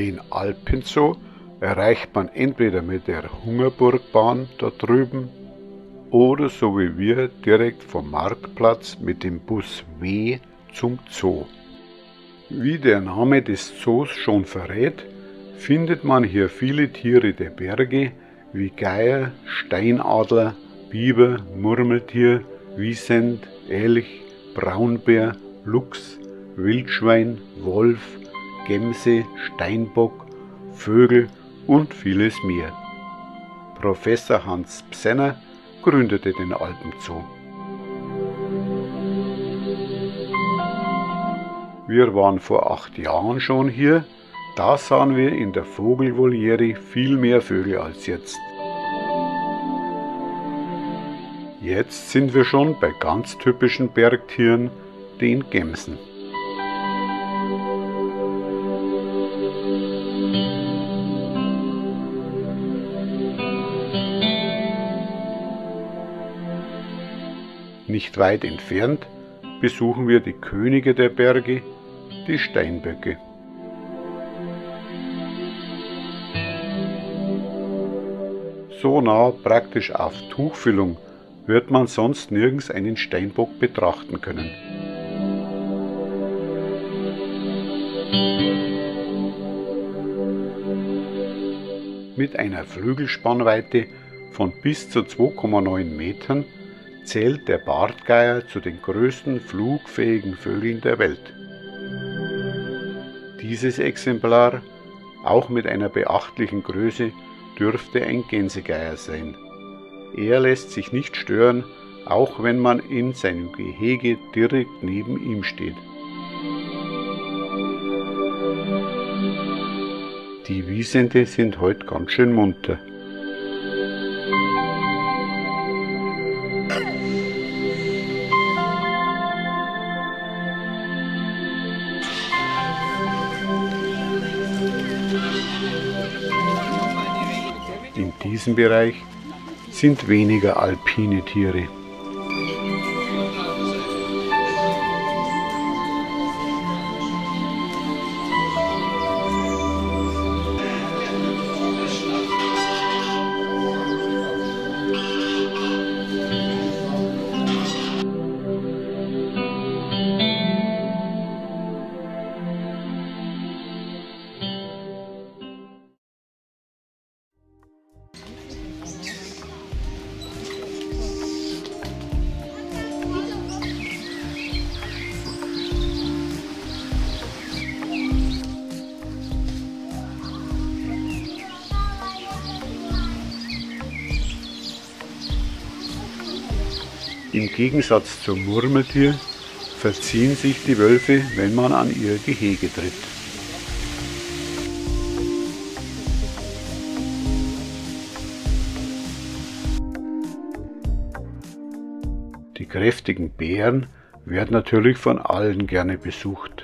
Den Alpenzoo erreicht man entweder mit der Hungerburgbahn dort drüben oder so wie wir direkt vom Marktplatz mit dem Bus W zum Zoo. Wie der Name des Zoos schon verrät, findet man hier viele Tiere der Berge wie Geier, Steinadler, Biber, Murmeltier, Wiesent, Elch, Braunbär, Luchs, Wildschwein, Wolf, Gemse, Steinbock, Vögel und vieles mehr. Professor Hans Psenner gründete den Alpenzoo. Wir waren vor acht Jahren schon hier, da sahen wir in der Vogelvoliere viel mehr Vögel als jetzt. Jetzt sind wir schon bei ganz typischen Bergtieren, den Gämsen. Nicht weit entfernt besuchen wir die Könige der Berge, die Steinböcke. So nah praktisch auf Tuchfüllung wird man sonst nirgends einen Steinbock betrachten können. Mit einer Flügelspannweite von bis zu 2,9 Metern zählt der Bartgeier zu den größten flugfähigen Vögeln der Welt. Dieses Exemplar, auch mit einer beachtlichen Größe, dürfte ein Gänsegeier sein. Er lässt sich nicht stören, auch wenn man in seinem Gehege direkt neben ihm steht. Die Wiesente sind heute ganz schön munter. Diesem Bereich sind weniger alpine Tiere. Im Gegensatz zum Murmeltier verziehen sich die Wölfe, wenn man an ihr Gehege tritt. Die kräftigen Bären werden natürlich von allen gerne besucht.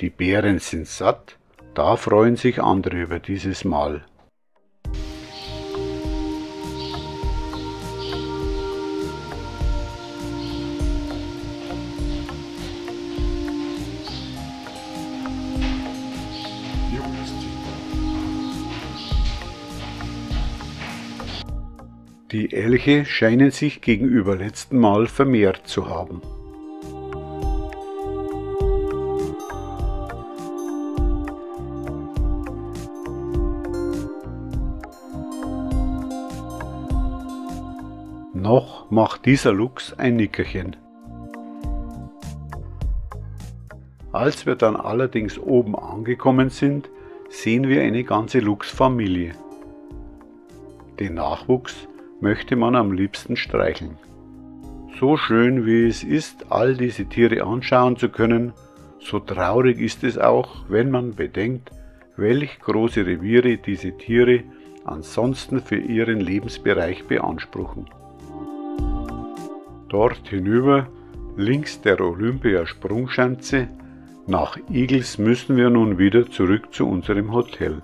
Die Bären sind satt, da freuen sich andere über dieses Mahl. Die Elche scheinen sich gegenüber letzten Mal vermehrt zu haben. Noch macht dieser Luchs ein Nickerchen. Als wir dann allerdings oben angekommen sind, sehen wir eine ganze Luchsfamilie. Den Nachwuchs möchte man am liebsten streicheln. So schön wie es ist, all diese Tiere anschauen zu können, so traurig ist es auch, wenn man bedenkt, welch große Reviere diese Tiere ansonsten für ihren Lebensbereich beanspruchen. Dort hinüber, links der Olympia-Sprungschanze, nach Igels müssen wir nun wieder zurück zu unserem Hotel.